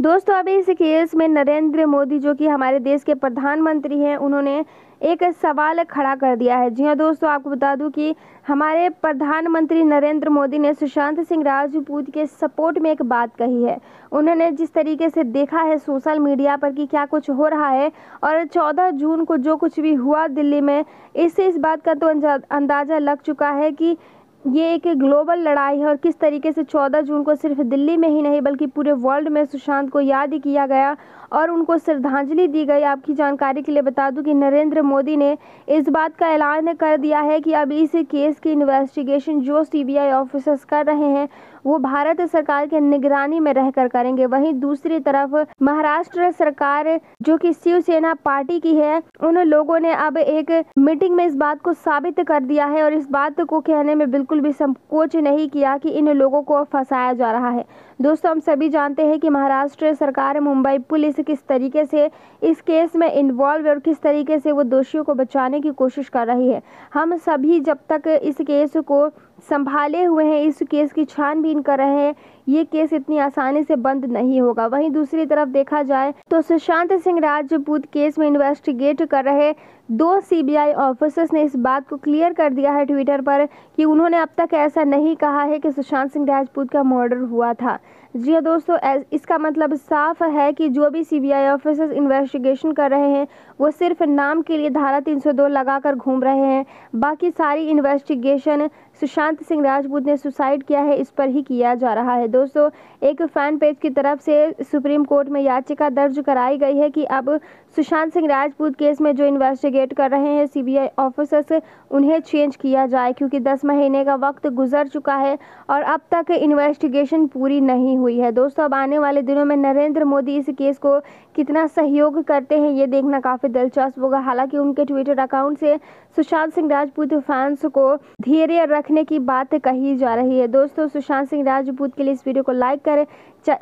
दोस्तों, अभी इस केस में नरेंद्र मोदी, जो कि हमारे देश के प्रधानमंत्री हैं, उन्होंने एक सवाल खड़ा कर दिया है। जी हाँ दोस्तों, आपको बता दूँ कि हमारे प्रधानमंत्री नरेंद्र मोदी ने सुशांत सिंह राजपूत के सपोर्ट में एक बात कही है। उन्होंने जिस तरीके से देखा है सोशल मीडिया पर कि क्या कुछ हो रहा है, और 14 जून को जो कुछ भी हुआ दिल्ली में, इससे इस बात का तो अंदाज़ा लग चुका है कि ये एक ग्लोबल लड़ाई है और किस तरीके से 14 जून को सिर्फ़ दिल्ली में ही नहीं, बल्कि पूरे वर्ल्ड में सुशांत को याद किया गया और उनको श्रद्धांजलि दी गई। आपकी जानकारी के लिए बता दूँ कि नरेंद्र मोदी ने इस बात का ऐलान कर दिया है कि अब इस केस की इन्वेस्टिगेशन जो सीबीआई ऑफिसर्स कर रहे हैं, वो भारत सरकार के निगरानी में रहकर करेंगे। वहीं दूसरी तरफ़ महाराष्ट्र सरकार, जो कि शिवसेना पार्टी की है, उन लोगों ने अब एक मीटिंग में इस बात को साबित कर दिया है और इस बात को कहने में बिल्कुल भी संकोच नहीं किया कि इन लोगों को फंसाया जा रहा है। दोस्तों, हम सभी जानते हैं कि महाराष्ट्र सरकार मुंबई पुलिस किस तरीके से इस केस में इन्वॉल्व और किस तरीके से वो दोषियों को बचाने की कोशिश कर रही है। हम सभी जब तक इस केस को संभाले हुए हैं, इस केस की छानबीन कर रहे हैं, ये केस इतनी आसानी से बंद नहीं होगा। वहीं दूसरी तरफ़ देखा जाए तो सुशांत सिंह राजपूत केस में इन्वेस्टिगेट कर रहे दो सीबीआई ऑफिसर्स ने इस बात को क्लियर कर दिया है ट्विटर पर कि उन्होंने अब तक ऐसा नहीं कहा है कि सुशांत सिंह राजपूत का मर्डर हुआ था। जी हाँ दोस्तों इसका मतलब साफ़ है कि जो भी सीबीआई ऑफिसर्स इन्वेस्टिगेशन कर रहे हैं, वो सिर्फ़ नाम के लिए धारा 302 लगाकर घूम रहे हैं। बाकी सारी इन्वेस्टिगेशन सुशांत सिंह राजपूत ने सुसाइड किया है, इस पर ही किया जा रहा है। दोस्तों, एक फ़ैन पेज की तरफ़ से सुप्रीम कोर्ट में याचिका दर्ज कराई गई है कि अब सुशांत सिंह राजपूत केस में जो इन्वेस्टिगेट कर रहे हैं सीबीआई ऑफिसर्स उन्हें चेंज किया जाए, क्योंकि 10 महीने का वक्त गुजर चुका है और अब तक इन्वेस्टिगेशन पूरी नहीं हुई है। दोस्तों, अब आने वाले दिनों में नरेंद्र मोदी इस केस को कितना सहयोग करते हैं, ये देखना काफ़ी दिलचस्प होगा। हालाँकि उनके ट्विटर अकाउंट से सुशांत सिंह राजपूत फैंस को धैर्य रखने की बात कही जा रही है। दोस्तों, सुशांत सिंह राजपूत के लिए इस वीडियो को लाइक करें।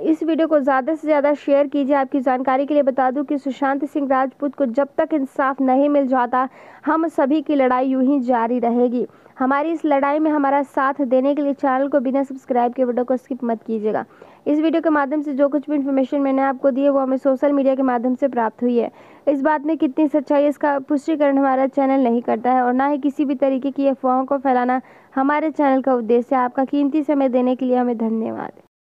इस वीडियो को ज़्यादा से ज़्यादा शेयर कीजिए। आपकी जानकारी के लिए बता दूँ कि सुशांत सिंह राजपूत को जब तक इंसाफ नहीं मिल जाता, हम सभी की लड़ाई यूँ ही जारी रहेगी। हमारी इस लड़ाई में हमारा साथ देने के लिए चैनल को बिना सब्सक्राइब के वीडियो को स्किप मत कीजिएगा। इस वीडियो के माध्यम से जो कुछ भी इन्फॉर्मेशन मैंने आपको दी है, वो हमें सोशल मीडिया के माध्यम से प्राप्त हुई है। इस बात में कितनी सच्चाई है, इसका पुष्टिकरण हमारा चैनल नहीं करता है और ना ही किसी भी तरीके की अफवाहों को फैलाना हमारे चैनल का उद्देश्य है। आपका कीमती समय देने के लिए हमें धन्यवाद।